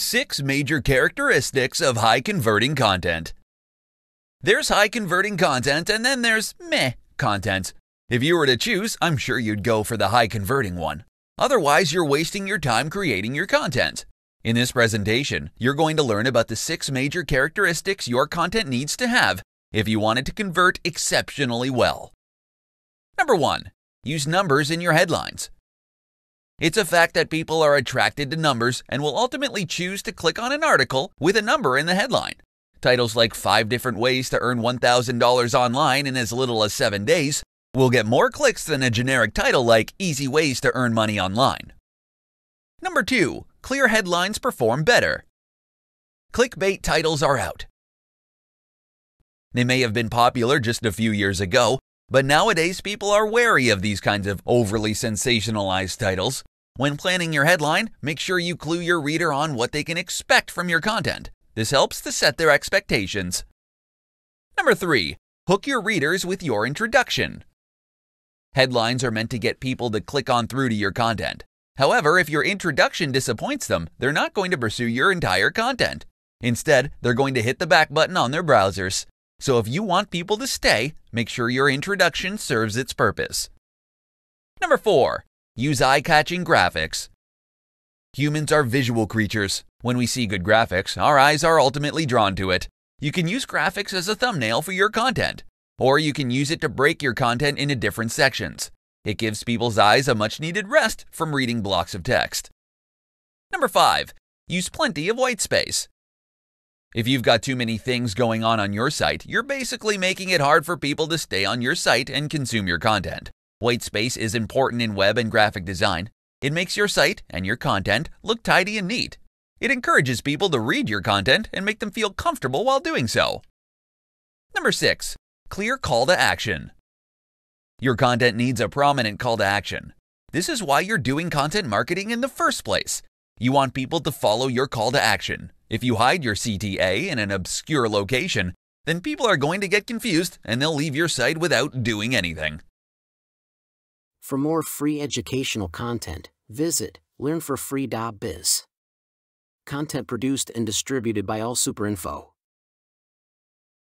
Six major characteristics of high converting content. There's high converting content and then there's meh content. If you were to choose, I'm sure you'd go for the high converting one. Otherwise, you're wasting your time creating your content. In this presentation, you're going to learn about the six major characteristics your content needs to have if you want it to convert exceptionally well. Number one, use numbers in your headlines. It's a fact that people are attracted to numbers and will ultimately choose to click on an article with a number in the headline. Titles like Five Different Ways to Earn $1,000 Online in as little as seven days will get more clicks than a generic title like Easy Ways to Earn Money Online. Number two, clear headlines perform better. Clickbait titles are out. They may have been popular just a few years ago, but nowadays people are wary of these kinds of overly sensationalized titles when planning your headline, make sure you clue your reader on what they can expect from your content. This helps to set their expectations. Number 3. Hook your readers with your introduction. Headlines are meant to get people to click on through to your content. However, if your introduction disappoints them, they're not going to pursue your entire content. Instead, they're going to hit the back button on their browsers. So if you want people to stay, make sure your introduction serves its purpose. Number 4. Use eye catching graphics. Humans are visual creatures. When we see good graphics, our eyes are ultimately drawn to it. You can use graphics as a thumbnail for your content, or you can use it to break your content into different sections. It gives people's eyes a much needed rest from reading blocks of text. Number 5. Use plenty of white space. If you've got too many things going on on your site, you're basically making it hard for people to stay on your site and consume your content. White space is important in web and graphic design. It makes your site and your content look tidy and neat. It encourages people to read your content and make them feel comfortable while doing so. Number 6. Clear call to action. Your content needs a prominent call to action. This is why you're doing content marketing in the first place. You want people to follow your call to action. If you hide your CTA in an obscure location, then people are going to get confused and they'll leave your site without doing anything. For more free educational content, visit learnforfree.biz. Content produced and distributed by AllSuperInfo.